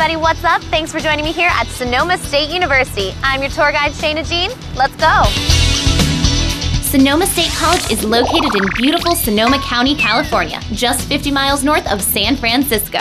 everybody, what's up? Thanks for joining me here at Sonoma State University. I'm your tour guide, Sheana Jeanne. Let's go. Sonoma State College is located in beautiful Sonoma County, California, just 50 miles north of San Francisco.